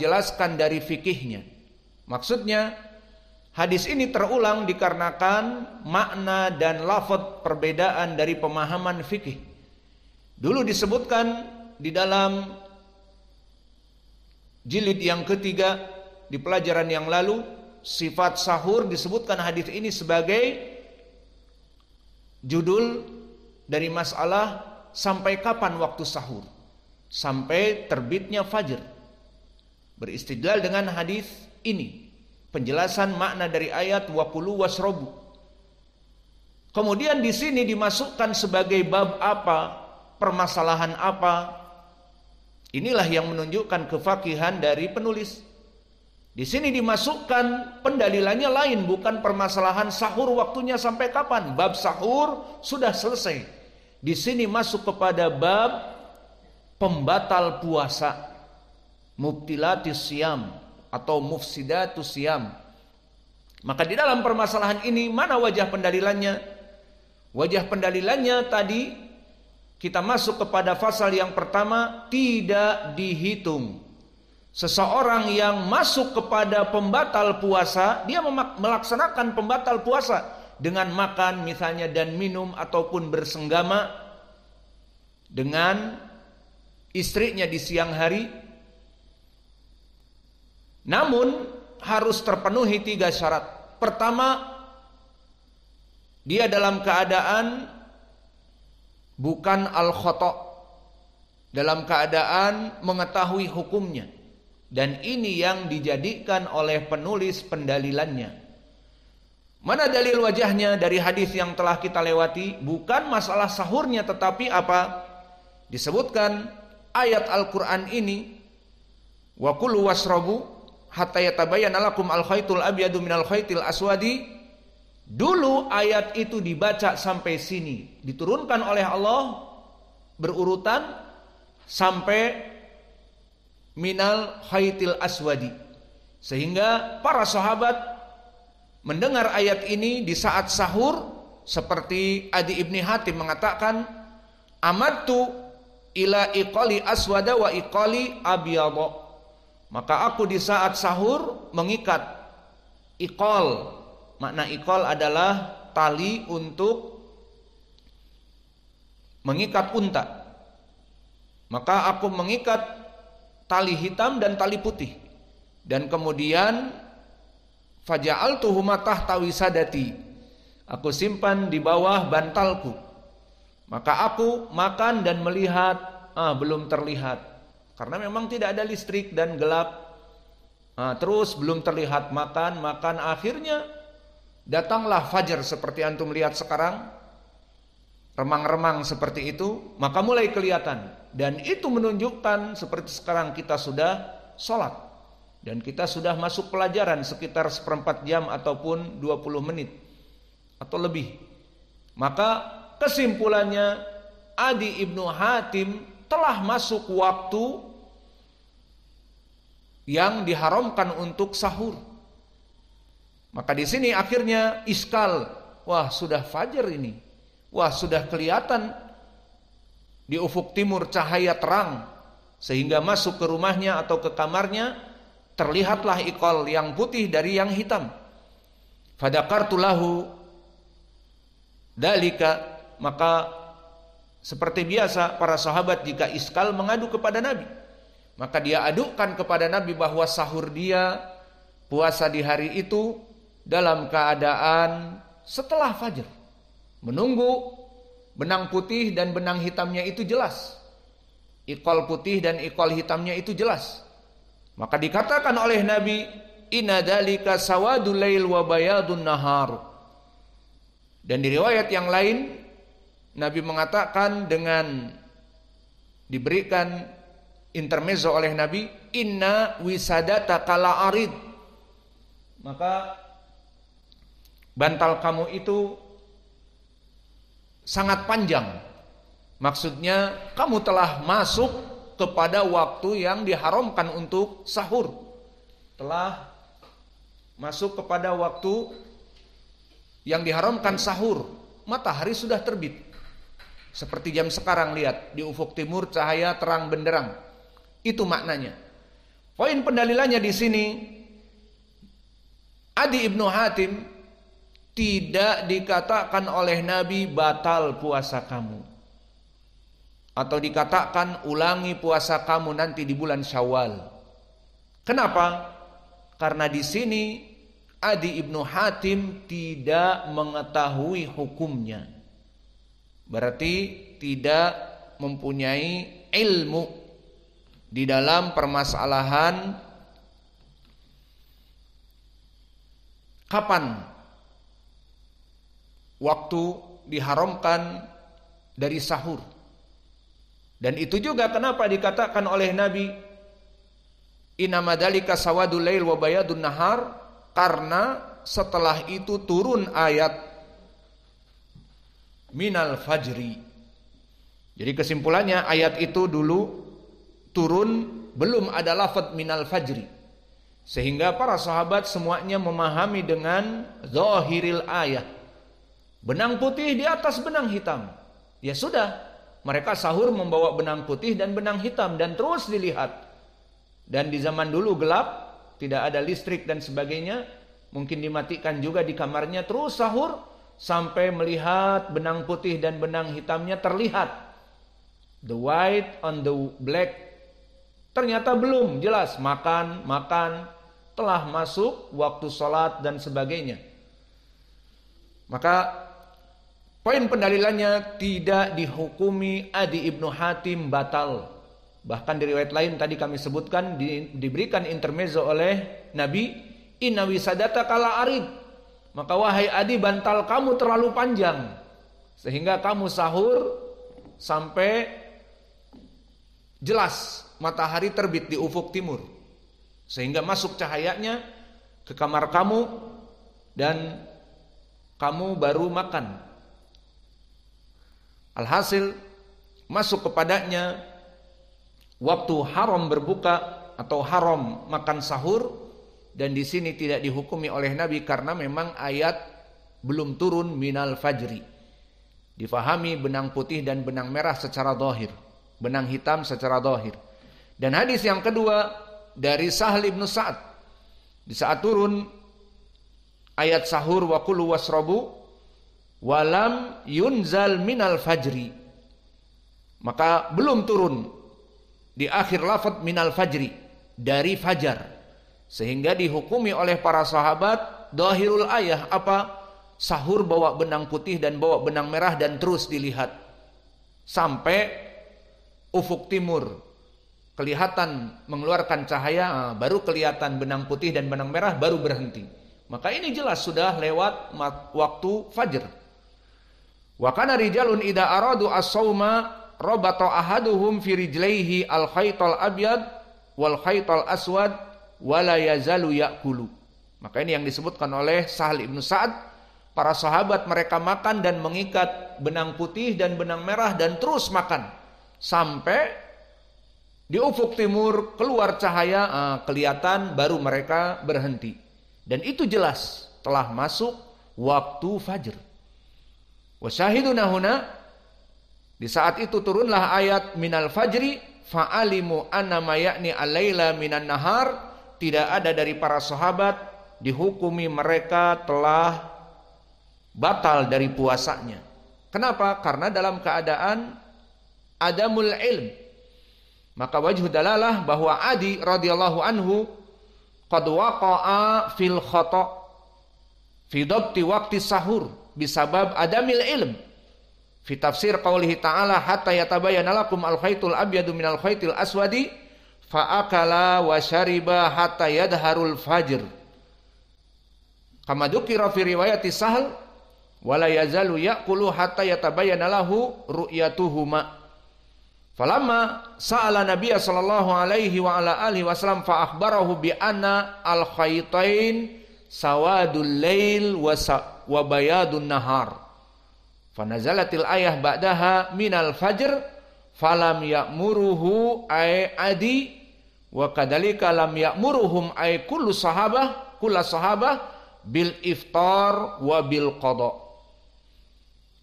jelaskan dari fikihnya. Maksudnya hadis ini terulang dikarenakan makna dan lafaz perbedaan dari pemahaman fikih. Dulu disebutkan di dalam jilid yang ketiga di pelajaran yang lalu sifat sahur disebutkan hadis ini sebagai judul dari masalah sampai kapan waktu sahur sampai terbitnya fajar beristidlal dengan hadis ini. Penjelasan makna dari ayat wakulu wasrobu. Kemudian di sini dimasukkan sebagai bab apa permasalahan apa. Inilah yang menunjukkan kefakihan dari penulis. Di sini dimasukkan pendalilannya lain bukan permasalahan sahur waktunya sampai kapan. Bab sahur sudah selesai. Di sini masuk kepada bab pembatal puasa mubtilatis siam atau mufsidatus siam. Maka di dalam permasalahan ini mana wajah pendalilannya? Wajah pendalilannya tadi kita masuk kepada pasal yang pertama tidak dihitung. Seseorang yang masuk kepada pembatal puasa, dia melaksanakan pembatal puasa dengan makan misalnya dan minum ataupun bersenggama dengan istrinya di siang hari namun harus terpenuhi tiga syarat. Pertama, dia dalam keadaan bukan al-khotok. Dalam keadaan mengetahui hukumnya. Dan ini yang dijadikan oleh penulis pendalilannya. Mana dalil wajahnya dari hadis yang telah kita lewati? Bukan masalah sahurnya tetapi apa? Disebutkan ayat Al-Quran ini. Wa kulu wasrabu hatta yatabayyana lakum al-khaytul abyadu minal khaytil aswadi. Dulu ayat itu dibaca sampai sini. Diturunkan oleh Allah berurutan sampai minal khaytil aswadi. Sehingga para sahabat mendengar ayat ini di saat sahur seperti Adi Ibni Hatim mengatakan amatu ila iqali aswada wa iqali abyadha maka aku di saat sahur mengikat ikol. Makna ikol adalah tali untuk mengikat unta. Maka aku mengikat tali hitam dan tali putih. Dan kemudian faja'altuhu tahta wisadati. Aku simpan di bawah bantalku. Maka aku makan dan melihat ah belum terlihat karena memang tidak ada listrik dan gelap. Nah, terus belum terlihat makan, makan akhirnya datanglah fajar seperti antum lihat sekarang. Remang-remang seperti itu, maka mulai kelihatan. Dan itu menunjukkan seperti sekarang kita sudah sholat. Dan kita sudah masuk pelajaran sekitar seperempat jam ataupun 20 menit. Atau lebih. Maka kesimpulannya Adi Ibnu Hatim telah masuk waktu yang diharamkan untuk sahur. Maka di sini akhirnya iskal, wah sudah fajar ini. Wah sudah kelihatan di ufuk timur cahaya terang sehingga masuk ke rumahnya atau ke kamarnya terlihatlah ikol yang putih dari yang hitam. Fadakartulahu dalika maka seperti biasa para sahabat jika iskal mengadu kepada Nabi maka dia adukan kepada Nabi bahwa sahur dia puasa di hari itu dalam keadaan setelah fajar. Menunggu benang putih dan benang hitamnya itu jelas. Ikol putih dan ikol hitamnya itu jelas. Maka dikatakan oleh Nabi, "Inna dalika sawadul lail wa bayadun nahar." Dan di riwayat yang lain Nabi mengatakan dengan diberikan intermezzo oleh Nabi inna wisadata kala arid. Maka bantal kamu itu sangat panjang. Maksudnya kamu telah masuk kepada waktu yang diharamkan untuk sahur. Telah masuk kepada waktu yang diharamkan sahur. Matahari sudah terbit. Seperti jam sekarang lihat. Di ufuk timur cahaya terang benderang itu maknanya. Poin pendalilannya di sini Adi Ibnu Hatim tidak dikatakan oleh Nabi batal puasa kamu. Atau dikatakan ulangi puasa kamu nanti di bulan Syawal. Kenapa? Karena di sini Adi Ibnu Hatim tidak mengetahui hukumnya. Berarti tidak mempunyai ilmu di dalam permasalahan kapan waktu diharamkan dari sahur. Dan itu juga kenapa dikatakan oleh Nabi Inama dalika sawadul lail wa bayadun nahar karena setelah itu turun ayat minal fajri. Jadi kesimpulannya ayat itu dulu turun belum ada lafaz minal fajri. Sehingga para sahabat semuanya memahami dengan zahiril ayat. Benang putih di atas benang hitam. Ya sudah, mereka sahur membawa benang putih dan benang hitam dan terus dilihat dan di zaman dulu gelap, tidak ada listrik dan sebagainya, mungkin dimatikan juga di kamarnya terus sahur sampai melihat benang putih dan benang hitamnya terlihat. The white on the black ternyata belum jelas makan, makan, telah masuk waktu sholat dan sebagainya. Maka poin pendalilannya tidak dihukumi Adi Ibnu Hatim batal Bahkan di riwayat lain tadi kami sebutkan di, diberikan intermezzo oleh Nabi, "Inna wisadata kala arid." Maka wahai Adi bantal kamu terlalu panjang sehingga kamu sahur sampai jelas matahari terbit di ufuk timur sehingga masuk cahayanya ke kamar kamu dan kamu baru makan. Alhasil masuk kepadanya waktu haram berbuka atau haram makan sahur dan di sini tidak dihukumi oleh Nabi karena memang ayat belum turun minal fajri. Difahami benang putih dan benang merah secara dohir. Benang hitam secara dohir. Dan hadis yang kedua dari Sahal ibnu Sa'ad. Di saat turun ayat sahur wa kulu wasrabu walam yunzal minal fajri. Maka belum turun di akhir lafaz minal fajri dari fajar sehingga dihukumi oleh para sahabat dohirul ayah apa sahur bawa benang putih dan bawa benang merah dan terus dilihat sampai ufuk timur. Kelihatan mengeluarkan cahaya ah, baru kelihatan benang putih dan benang merah baru berhenti. Maka ini jelas sudah lewat waktu fajar wa kana rijalun ida aradu as-sauma rabata ahaduhum fi rijlaihi al khaytal abyad wal khaytal aswad wala yazalu yakulu. Maka ini yang disebutkan oleh Sahal Ibnu Sa'ad, para sahabat mereka makan dan mengikat benang putih dan benang merah dan terus makan sampai di ufuk timur keluar cahaya uh, kelihatan baru mereka berhenti. Dan itu jelas telah masuk waktu fajr. Wasyahiduna huna di saat itu turunlah ayat minal fajri fa'alimu anna mayakni alaila minan nahar tidak ada dari para sahabat dihukumi mereka telah batal dari puasanya. Kenapa? Karena dalam keadaan adamul ilm. Maka wajh dalalah bahwa Adi radhiyallahu anhu qad waqa'a fil khata' fi dabti waqti sahur bisabab adamil ilm Fi tafsir qaulihi ta'ala hatta yatabayyana lakum al-khaytul abyadu minal khaytil aswadi fa akala wa syariba hatta yadharul fajr. Kama dzukira fi riwayati Sahal wala yazalu ya'kulu hatta yatabayyana lahu ru'yatuhuma. Falamma sa'ala Nabiya sallallahu alaihi wa ala alihi wasallam fa akhbarahu bi anna al-khaytain sawadul lail wa bayadun nahar. Fanazalatil ayah ba'daha minal fajr falam ya'muruhu ay adi wa kadalika lam ya'muruhum ay kullu sahabah kullu sahabah bil iftar wa bil qada.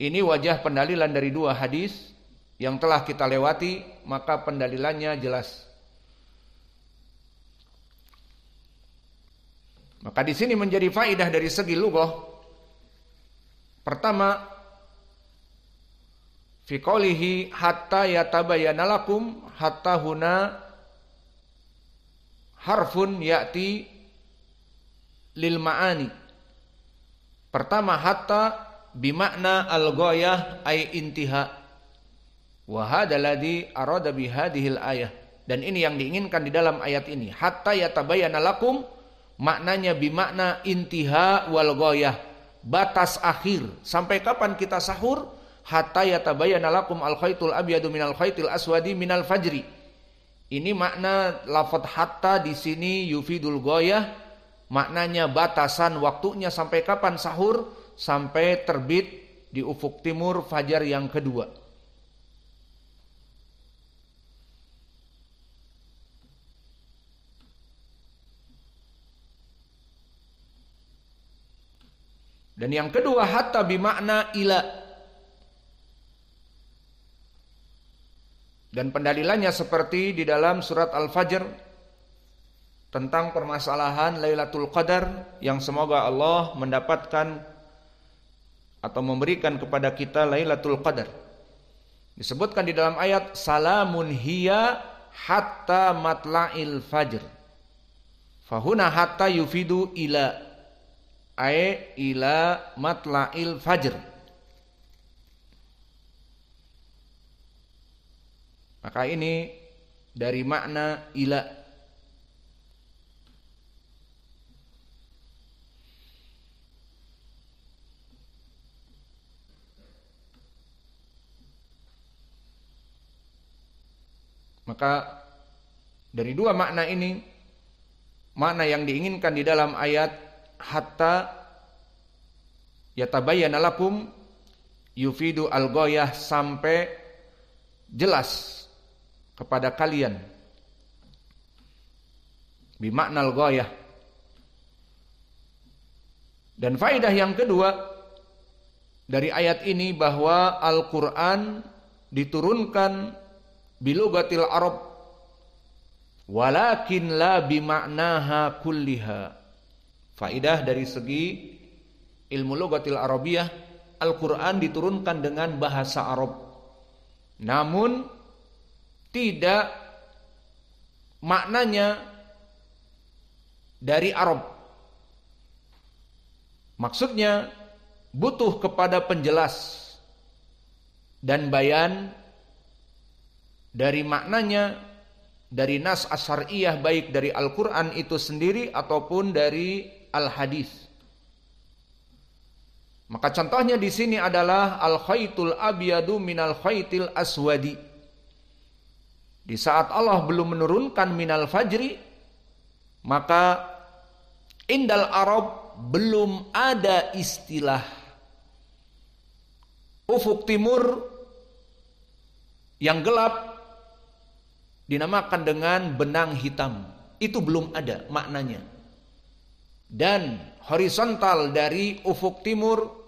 Ini wajah pendalilan dari dua hadis yang telah kita lewati, maka pendalilannya jelas. Maka di sini menjadi faidah dari segi lugah. Pertama, fi qawlihi hatta yatabayyana lakum hatta huna harfun ya'ti lil ma'ani. Pertama hatta bimakna al-ghayah ay intiha. Wa hadha alladhi arada bi hadhil ayah. Dan ini yang diinginkan di dalam ayat ini. Hatta yatabayyana lakum maknanya bimakna intiha wal ghayah. Batas akhir. Sampai kapan kita sahur? Hatta yatabayyana lakum al khaytul abyadu minal khaytil aswadi minal fajri. Ini makna lafaz hatta di sini yufidul ghayah. Maknanya batasan waktunya sampai kapan sahur? Sampai terbit di ufuk timur fajar yang kedua. Dan yang kedua hatta bimakna ila. Dan pendalilannya seperti di dalam surat Al-Fajr tentang permasalahan Lailatul Qadar yang semoga Allah mendapatkan atau memberikan kepada kita Lailatul Qadar. Disebutkan di dalam ayat salamun hiya hatta matla'il fajr. Fahuna hatta yufidu ila ay ila matla'il fajr. Maka ini dari makna ila Maka dari dua makna ini makna yang diinginkan di dalam ayat hatta yatabayyana lakum yufidu al-ghayah sampai jelas kepada kalian. Bimakna al-ghayah. Dan faidah yang kedua dari ayat ini bahwa Al-Qur'an diturunkan bilugatil Arab. Walakin la bimaknaha kulliha Faidah dari segi ilmu logatil Arabiyah, Al-Quran diturunkan dengan bahasa Arab. Namun tidak maknanya dari Arab. Maksudnya butuh kepada penjelas dan bayan dari maknanya dari nas asyariyah baik dari Al-Quran itu sendiri ataupun dari al-hadis. Maka contohnya di sini adalah al-khaytul abyadu minal khaytil aswadi. Di saat Allah belum menurunkan minal fajri, maka indal Arab belum ada istilah ufuk timur yang gelap dinamakan dengan benang hitam. Itu belum ada maknanya dan horizontal dari ufuk timur